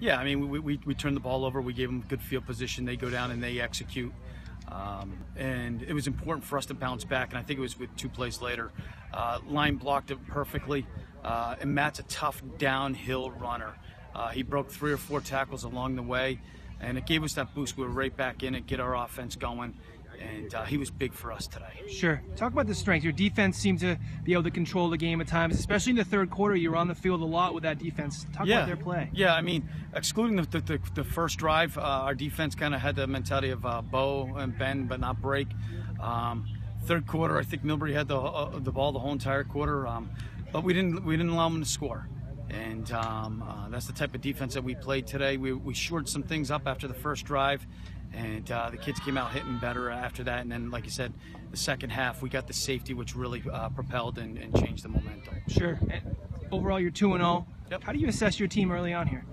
Yeah, I mean, we, we, we turned the ball over. We gave them good field position. They go down and they execute. Um, and it was important for us to bounce back. And I think it was with two plays later. Uh, line blocked it perfectly. Uh, and Matt's a tough downhill runner. Uh, he broke three or four tackles along the way, and it gave us that boost. We were right back in it, get our offense going. And uh, he was big for us today. Sure. Talk about the strength. Your defense seemed to be able to control the game at times, especially in the third quarter. You were on the field a lot with that defense. Talk yeah. about their play. Yeah, I mean, excluding the, the, the, the first drive, uh, our defense kind of had the mentality of uh, bow and bend, but not break. Um, third quarter, I think Millbury had the uh, the ball the whole entire quarter, um, but we didn't we didn't allow them to score. And um, uh, that's the type of defense that we played today. We, we shored some things up after the first drive, and uh, the kids came out hitting better after that. And then, like you said, the second half, we got the safety, which really uh, propelled and, and, changed the momentum. Sure. And overall, you're 2 and 0. Yep. How do you assess your team early on here?